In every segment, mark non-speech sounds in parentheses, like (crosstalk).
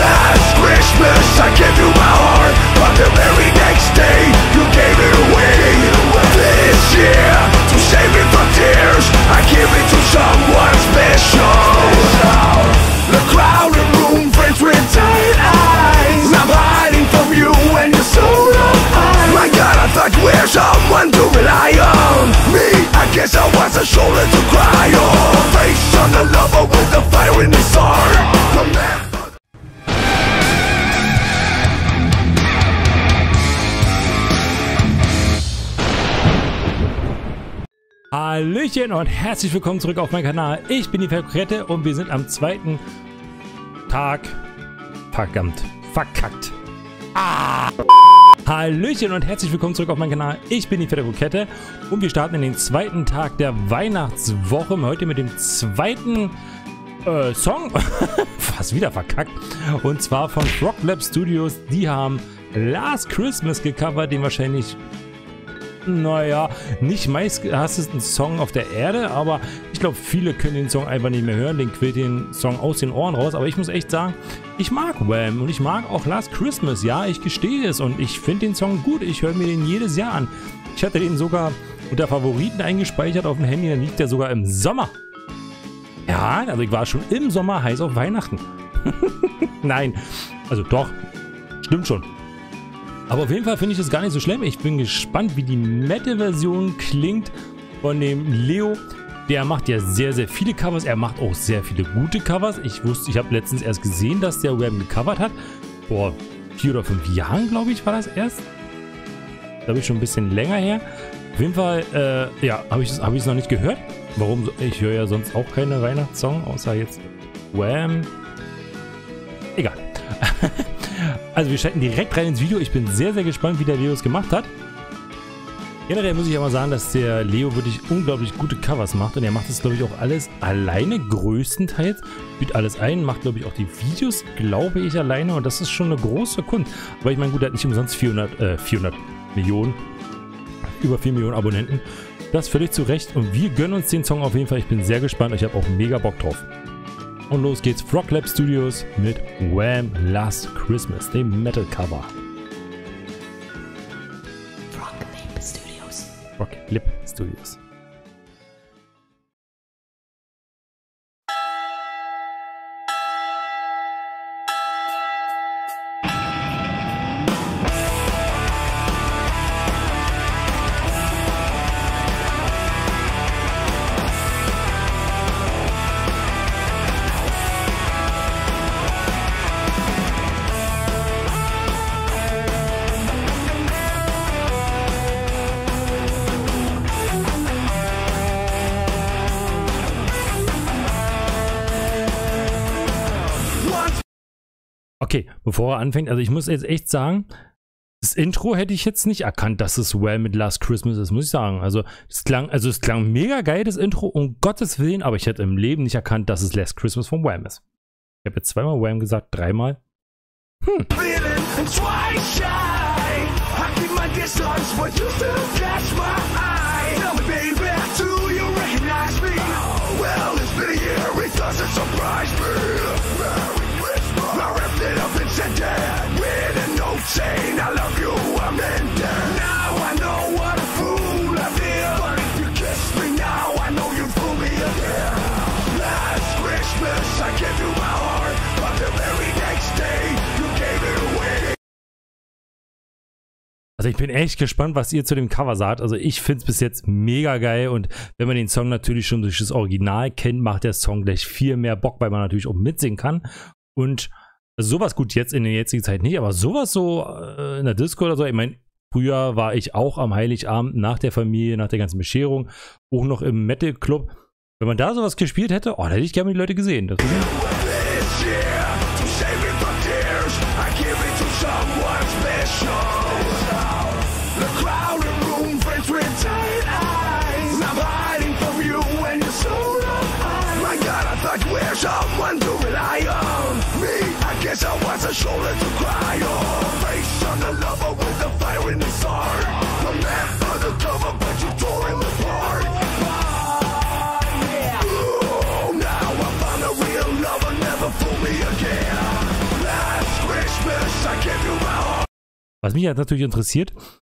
Last Christmas I gave you my heart, but the very next day you gave it away. This year, to save me from tears, I give it to someone special. The crowded room, with tight eyes. I'm hiding from you and so high. My God, I thought someone to rely on. Me, I guess I was a shoulder to cry on. Face on the lover with the fire in his Hallöchen und herzlich willkommen zurück auf meinem Kanal. Ich bin die Verkrette und wir sind am zweiten Tag vergammt, verkackt. Ah! Hallöchen und herzlich willkommen zurück auf meinem Kanal. Ich bin die Fette und wir starten in den zweiten Tag der Weihnachtswoche. Heute mit dem zweiten äh, Song. (laughs) Fast wieder verkackt. Und zwar von Frog Lab Studios. Die haben Last Christmas gecovert, den wahrscheinlich naja, nicht meistgehasstesten Song auf der Erde, aber ich glaube, viele können den Song einfach nicht mehr hören. Den quillt den Song aus den Ohren raus. Aber ich muss echt sagen, ich mag Wham und ich mag auch Last Christmas. Ja, ich gestehe es und ich finde den Song gut. Ich höre mir den jedes Jahr an. Ich hatte den sogar unter Favoriten eingespeichert auf dem Handy. Dann liegt der sogar im Sommer. Ja, also ich war schon im Sommer heiß auf Weihnachten. (laughs) Nein, also doch, stimmt schon. Aber auf jeden Fall finde ich das gar nicht so schlimm. Ich bin gespannt, wie die Metal-Version klingt von dem Leo. Der macht ja sehr, sehr viele Covers. Er macht auch sehr viele gute Covers. Ich wusste, ich habe letztens erst gesehen, dass der Wham gecovert hat. Vor vier oder fünf Jahren, glaube ich, war das erst. Glaube ich schon ein bisschen länger her. Auf jeden Fall, äh, ja, habe ich es hab noch nicht gehört. Warum? Ich höre ja sonst auch keine Weihnachtssong, außer jetzt Wham. Egal. (laughs) Also wir schalten direkt rein ins Video. Ich bin sehr, sehr gespannt, wie der Leo es gemacht hat. Generell muss ich aber sagen, dass der Leo wirklich unglaublich gute Covers macht. Und er macht das, glaube ich, auch alles alleine, größtenteils. Spielt alles ein, macht, glaube ich, auch die Videos, glaube ich, alleine. Und das ist schon eine große Kunst. Aber ich meine, gut, er hat nicht umsonst 400, äh, 400 Millionen, über 4 Millionen Abonnenten. Das völlig zu Recht. Und wir gönnen uns den Song auf jeden Fall. Ich bin sehr gespannt. Ich habe auch mega Bock drauf. Und los geht's, Frog Lab Studios mit Wham! Last Christmas, dem Metal Cover. Frog Lab Studios. Frog Lip Studios. Okay, bevor er anfängt, also ich muss jetzt echt sagen, das Intro hätte ich jetzt nicht erkannt, dass es Well mit Last Christmas ist, muss ich sagen. Also es klang, also es klang mega geil, das Intro, um Gottes Willen, aber ich hätte im Leben nicht erkannt, dass es Last Christmas von Wham ist. Ich habe jetzt zweimal Wham gesagt, dreimal. recognize me? Well, it's been a year, it doesn't surprise me. Also ich bin echt gespannt, was ihr zu dem Cover sagt. Also ich finde es bis jetzt mega geil und wenn man den Song natürlich schon durch das Original kennt, macht der Song gleich viel mehr Bock, weil man natürlich auch mitsingen kann. Und sowas gut jetzt in der jetzigen Zeit nicht, aber sowas so äh, in der Disco oder so, ich meine, früher war ich auch am Heiligabend nach der Familie, nach der ganzen Bescherung, auch noch im Metal Club. Wenn man da sowas gespielt hätte, oh, da hätte ich gerne die Leute gesehen. Das someone to rely on. Me, I was a shoulder to cry on. Face on the lover with the fire in his heart. Remember the cover, but you tore him apart. Oh, now I found a real lover, never fool me again. Last Christmas, I gave you my heart. Was mich jetzt natürlich interessiert,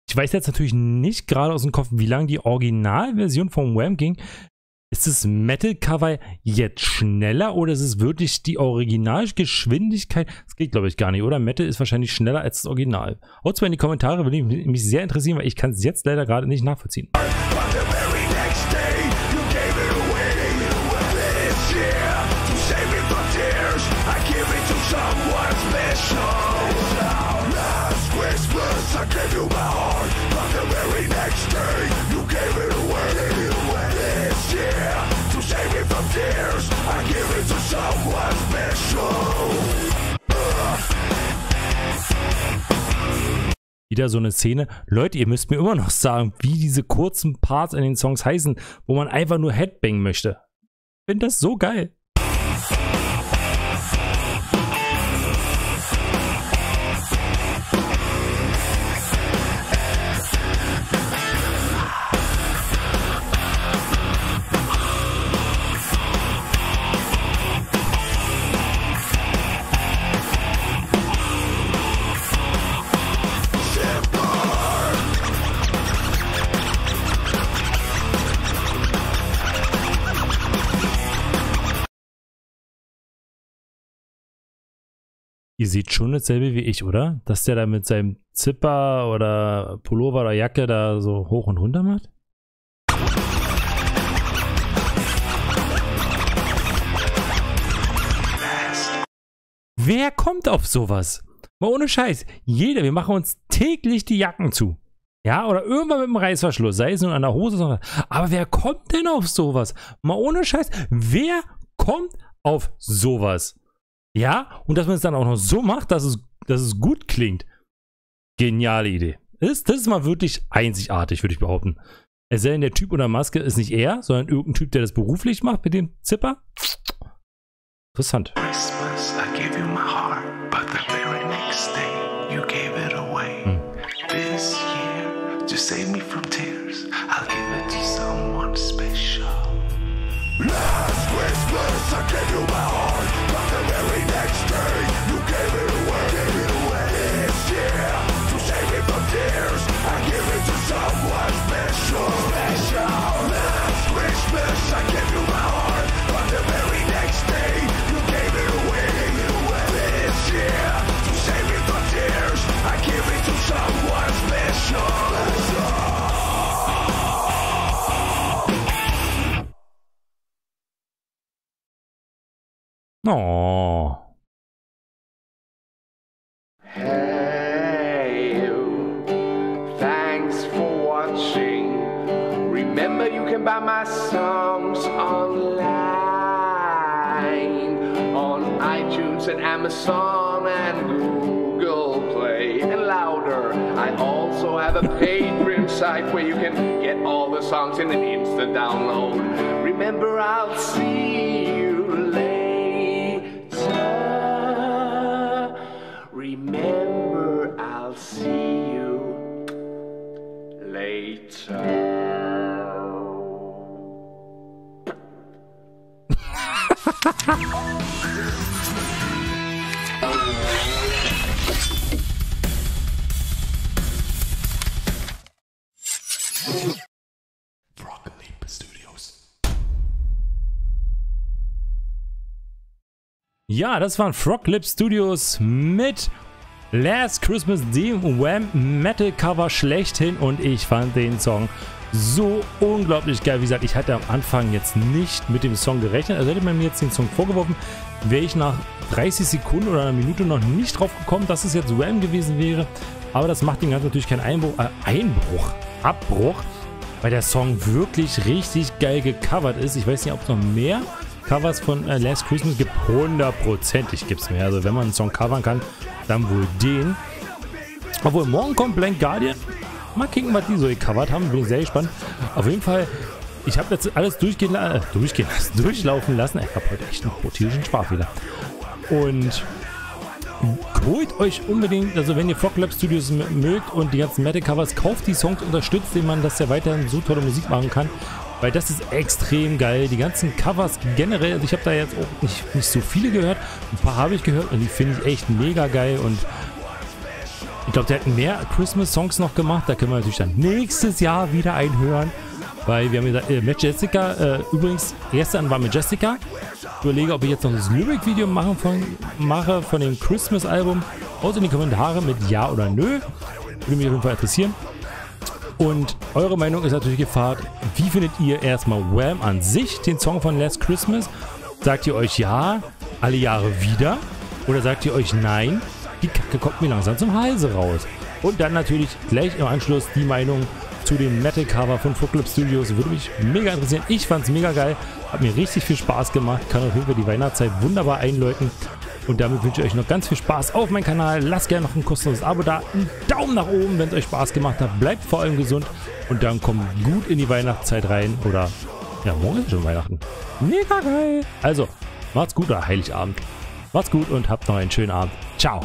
ich weiß jetzt natürlich nicht gerade aus dem Kopf, wie lange die Originalversion vom Wham ging. Ist das Metal-Cover jetzt schneller oder ist es wirklich die Originalgeschwindigkeit? Das geht, glaube ich, gar nicht, oder? Metal ist wahrscheinlich schneller als das Original. Haut mal in die Kommentare, würde mich sehr interessieren, weil ich kann es jetzt leider gerade nicht nachvollziehen. Christmas, I gave you my heart. But the very next day, Wieder so eine Szene. Leute, ihr müsst mir immer noch sagen, wie diese kurzen Parts in den Songs heißen, wo man einfach nur Headbang möchte. Ich finde das so geil. Ihr seht schon dasselbe wie ich, oder? Dass der da mit seinem Zipper oder Pullover oder Jacke da so hoch und runter macht? Wer kommt auf sowas? Mal ohne Scheiß. Jeder, wir machen uns täglich die Jacken zu. Ja, oder irgendwann mit dem Reißverschluss, sei es nun an der Hose. sondern- Aber wer kommt denn auf sowas? Mal ohne Scheiß. Wer kommt auf sowas? Ja, und dass man es dann auch noch so macht, dass es, dass es gut klingt. Geniale Idee. Das ist, das ist mal wirklich einzigartig, würde ich behaupten. Es sei denn, der Typ unter Maske ist nicht er, sondern irgendein Typ, der das beruflich macht mit dem Zipper. Interessant. Christmas, I gave you my heart, Oh. Hey, you. thanks for watching. Remember, you can buy my songs online on iTunes and Amazon and Google Play and louder. I also have a Patreon site where you can get all the songs in an instant download. Remember, I'll see Ja, das waren Frog Lip Studios mit Last Christmas, dem Wham! Metal Cover schlechthin und ich fand den Song so unglaublich geil. Wie gesagt, ich hatte am Anfang jetzt nicht mit dem Song gerechnet. Also hätte man mir jetzt den Song vorgeworfen, wäre ich nach 30 Sekunden oder einer Minute noch nicht drauf gekommen, dass es jetzt Wham gewesen wäre. Aber das macht den Ganzen natürlich keinen Einbruch, äh, Einbruch, Abbruch, weil der Song wirklich richtig geil gecovert ist. Ich weiß nicht, ob es noch mehr Covers von äh, Last Christmas gibt. Hundertprozentig gibt es mehr. Also wenn man einen Song covern kann, dann wohl den. Obwohl, morgen kommt Blank Guardian. Mal gucken, was die so gecovert haben. Bin ich sehr gespannt. Auf jeden Fall, ich habe jetzt alles durchgehen, äh, durchgehen lassen, durchlaufen lassen. Ich habe heute echt einen tierischen Sprachfehler. Und holt euch unbedingt, also wenn ihr Frog Lab Studios mögt und die ganzen Metal Covers, kauft die Songs, unterstützt den Mann, dass er weiterhin so tolle Musik machen kann. weil das ist extrem geil. Die ganzen Covers generell, also ich habe da jetzt auch nicht, nicht so viele gehört. Ein paar habe ich gehört und die finde ich echt mega geil und ich glaube, der hat mehr Christmas-Songs noch gemacht. Da können wir natürlich dann nächstes Jahr wieder einhören. Weil wir haben gesagt, äh, Majestica, äh, übrigens, erste war Majestica. Ich überlege, ob ich jetzt noch das Lyric-Video machen von, mache von dem Christmas-Album. Aus in die Kommentare mit Ja oder Nö. Würde mich auf jeden Fall interessieren. Und eure Meinung ist natürlich gefragt, wie findet ihr erstmal Wham an sich, den Song von Last Christmas? Sagt ihr euch ja, alle Jahre wieder? Oder sagt ihr euch nein, die Kacke kommt mir langsam zum Halse raus? Und dann natürlich gleich im Anschluss die Meinung zu dem Metal-Cover von Footclub Studios. Würde mich mega interessieren. Ich fand es mega geil. Hat mir richtig viel Spaß gemacht. Kann auf jeden Fall die Weihnachtszeit wunderbar einläuten. Und damit wünsche ich euch noch ganz viel Spaß auf meinem Kanal. Lasst gerne noch ein kostenloses Abo da. Einen Daumen nach oben, wenn es euch Spaß gemacht hat. Bleibt vor allem gesund. Und dann kommt gut in die Weihnachtszeit rein. Oder, ja, morgen ist schon Weihnachten. Mega geil. Also, macht's gut oder Heiligabend. Macht's gut und habt noch einen schönen Abend. Ciao.